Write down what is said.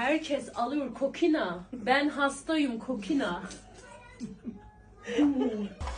Herkes alıyor kokina. Ben hastayım kokina.